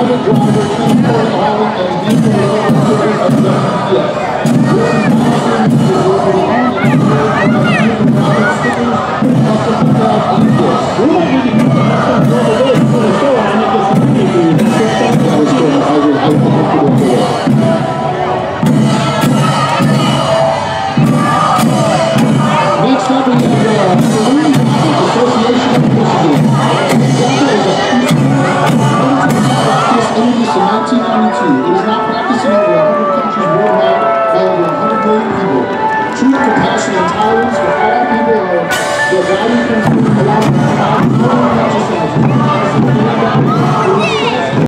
private driver introduced in 1992, it is now practiced in over 100 countries worldwide by over 100 million people. True compassion and tolerance for all people are the value comes from allowing